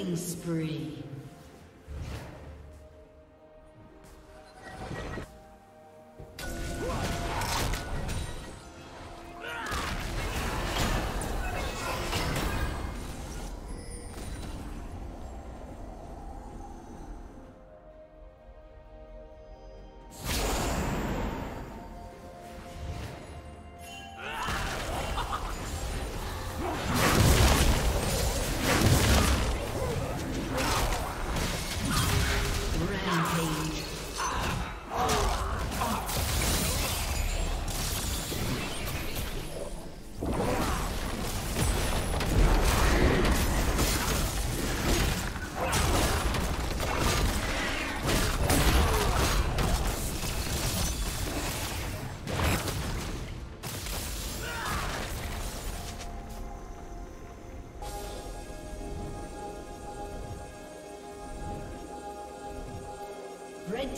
Killing spree. Red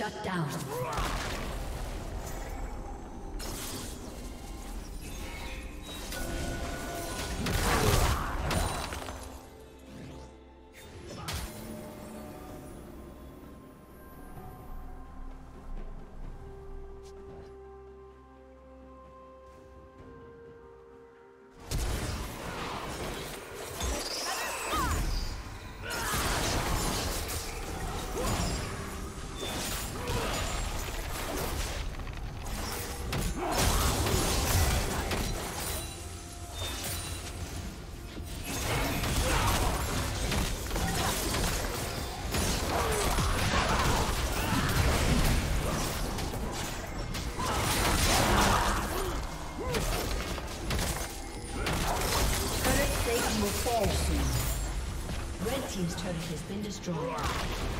Shut down. Destroyed.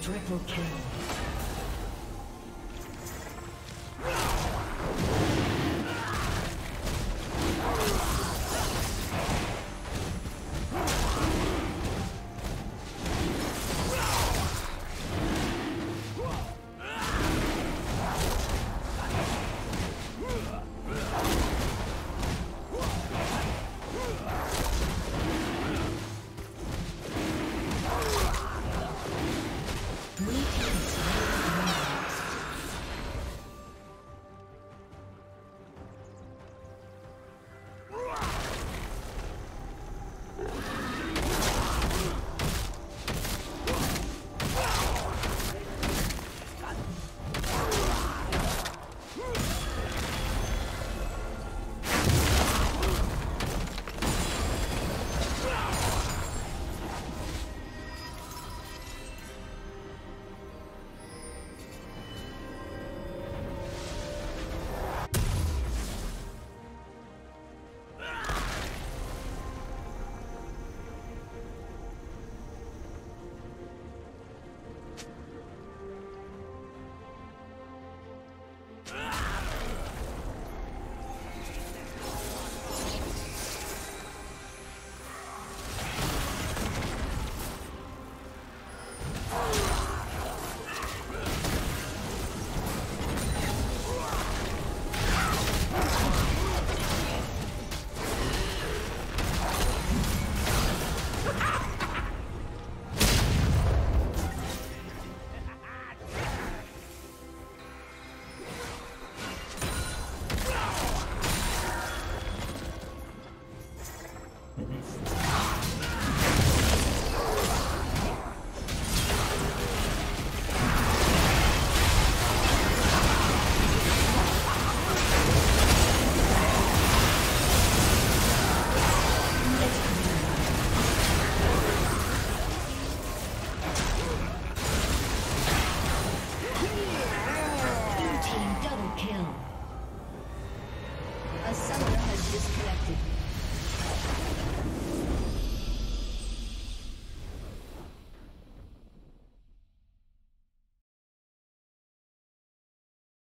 Triple kill. Finish.